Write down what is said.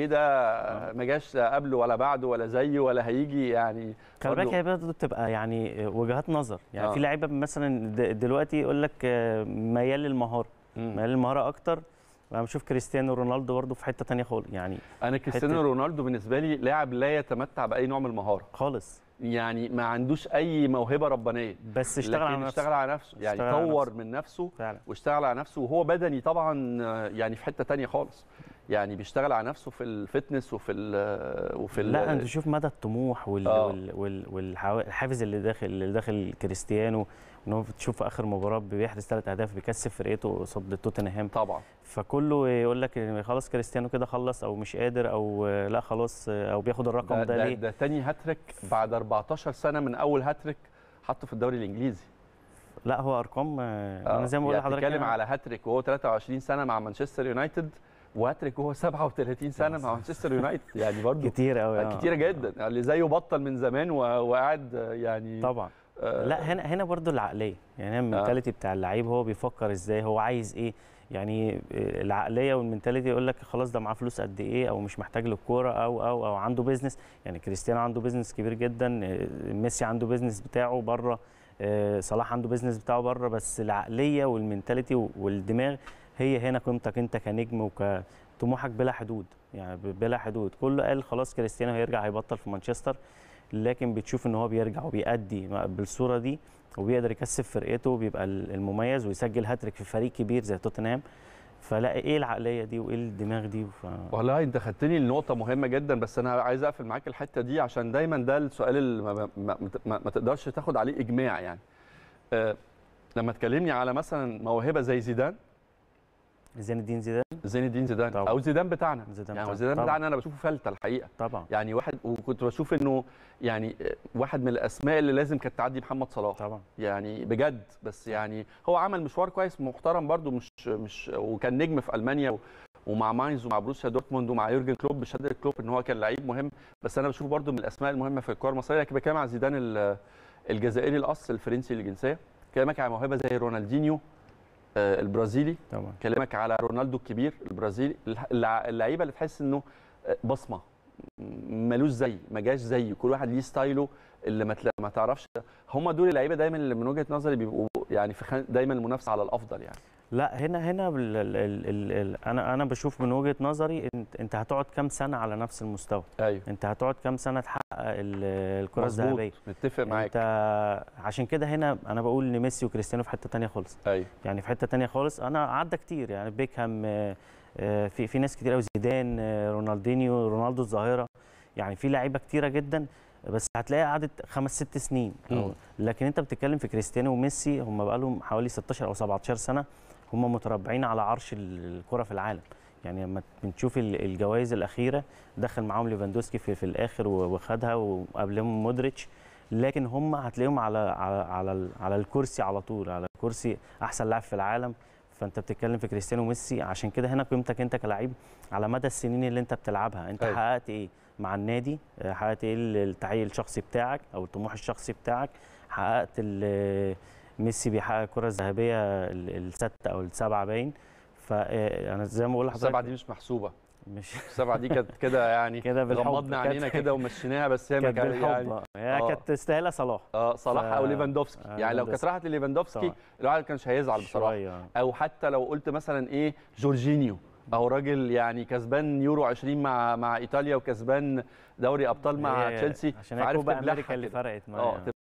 إيه ده؟ ما جاش قبله ولا بعده ولا زيه ولا هيجي يعني. خلي بالك هي برضه بتبقى يعني وجهات نظر. يعني آه. في لعيبة مثلا دلوقتي يقول لك آه، ميال للمهارة. ميال للمهارة أكتر. أنا بشوف كريستيانو رونالدو برضه في حتة تانية خالص. يعني أنا كريستيانو رونالدو بالنسبة لي لاعب لا يتمتع بأي نوع من المهارة. خالص. يعني ما عندوش أي موهبة ربانية. بس اشتغل على نفسه. اشتغل على نفسه. يعني طور. من نفسه فعلا. واشتغل على نفسه. وهو بدني طبعا آه، يعني في حتة تانية خالص. يعني بيشتغل على نفسه في ال fitness وفي ال وفي ال لا انت شوف مدى الطموح وال آه. وال وال والحافز اللي داخل اللي داخل كريستيانو إن هو بتشوف في آخر مباراة بيحرز ثلاث أهداف بيكسب فرقته قصاد توتنهام. طبعا. فكله يقول لك خلاص كريستيانو كده خلص أو مش قادر أو لا خلاص أو بياخد الرقم ده, ده, ده, ليه؟ ده تاني هاتريك بعد 14 سنة من أول هاتريك حطه في الدوري الإنجليزي. لا هو أرقام آه، آه، أنا زي ما بقول لحضرتك بتتكلم يعني على هاتريك وهو 23 سنة مع مانشستر يونايتد. وهاتريك وهو 37 سنة مع مانشستر يونايتد يعني برضه كتير قوي كتيرة جدا اللي زيه بطل من زمان وقاعد يعني طبعا. آه، لا هنا هنا برضو العقلية يعني هنا المنتاليتي بتاع اللعيب هو بيفكر إزاي هو عايز إيه يعني العقلية وال mentality يقول لك خلاص ده معاه فلوس قد إيه أو مش محتاج للكوره أو أو أو عنده business يعني كريستيانو عنده business كبير جدا آه، ميسي عنده business بتاعه بره آه، صلاح عنده business بتاعه بره بس العقلية وال mentality والدماغ هي هنا قيمتك انت كنجم وكطموحك بلا حدود يعني بلا حدود. كله قال خلاص كريستيانو هيرجع هيبطل في مانشستر لكن بتشوف ان هو بيرجع وبيأدي بالصورة دي وبيقدر يكسب فرقته وبيبقى المميز ويسجل هاتريك في فريق كبير زي توتنهام. فلا إيه العقلية دي وايه الدماغ دي؟ ف... والله انت خدتني لنقطة مهمة جدا بس أنا عايز أقفل معاك الحتة دي عشان دايما ده السؤال اللي ما, ما, ما, ما, تقدرش تاخد عليه إجماع يعني. أه لما تكلمني على مثلا موهبة زي زيدان زين الدين زيدان؟ زين الدين زيدان. طبعا. أو زيدان بتاعنا. زيدان يعني بتاعنا. زيدان. بتاعنا أنا بشوفه فلتة الحقيقة. طبعا. يعني واحد وكنت بشوف إنه يعني واحد من الأسماء اللي لازم كانت تعدي محمد صلاح. طبعا. يعني بجد. بس يعني هو عمل مشوار كويس محترم برده مش مش وكان نجم في ألمانيا و- ومع ماينز ومع بروسيا دورتموند ومع يورجن كلوب بشهادة كلوب إن هو كان لعيب مهم. بس أنا بشوفه برده من الأسماء المهمة في الكره المصرية. لكن بتكلم عن زيدان ال- الجزائري الأصل الفرنسي الجنسيه كلامك على موهبة زي رونالدينيو. البرازيلي. طبعا. كلامك على رونالدو الكبير البرازيلي. اللعيبة اللي تحس إنه بصمة. ملوش زي ما جاش زيه كل واحد ليه ستايله اللي ما ما تعرفش. هم دول اللعيبة دايما اللي من وجهة نظري بيبقوا يعني في خان- دايما المنافسة على الأفضل يعني. لا هنا هنا ال ال ال ال ال أنا أنا بشوف من وجهة نظري انت أنت هتقعد كام سنة على نفس المستوى؟ أيوه. أنت هتقعد كام سنة تحقق ال- الكرة الذهبية؟ متفق معاك. أنت عشان كده هنا أنا بقول إن ميسي وكريستيانو في حتة تانية خالص. أيوه. يعني في حتة تانية خالص. أنا عدى كتير يعني بيكهام آه، آه، في في ناس كتير قوي زيدان آه، رونالدينيو رونالدو الظاهرة. يعني في لعيبة كتيرة جدا بس هتلاقيها قعدت خمس ست سنين. لكن أنت بتتكلم في كريستيانو وميسي هم بقالهم حوالي 16 أو 17 سنة. هم متربعين على عرش ال- الكرة في العالم. يعني لما بنشوف ال- الجوائز الأخيرة دخل معاهم ليفاندوسكي في, في الآخر وخدها وقبلهم مودريتش. لكن هم هتلاقيهم على على على, على الكرسي على طول على كرسي أحسن لاعب في العالم. فأنت بتتكلم في كريستيانو وميسي عشان كده هنا قيمتك أنت كلاعب على مدى السنين اللي أنت بتلعبها. أنت أيوة. حققت إيه مع النادي؟ حققت إيه التعيين الشخصي بتاعك أو الطموح الشخصي بتاعك؟ حققت ميسي بيحقق الكره الذهبيه ال- السته أو السبعة باين فانا زي ما بقول لحضرتك السبعة دي مش محسوبة مش السبعة دي كانت كده يعني كده غمضنا عينينا كده ومشيناها بس هي ما كانت يعني آه. هي آه. كانت تستاهلها صلاح آه صلاح ف- أو ليفاندوفسكي آه، يعني لو كانت. راحت لليفاندوفسكي. الواحد ما كانش هيزعل بصراحة شوية. أو حتى لو قلت مثلا إيه جورجينيو اهو راجل يعني كسبان يورو 20 مع مع إيطاليا وكسبان دوري أبطال مع تشيلسي عشان هي كوبا أمريكا اللي. فرقت آه معايا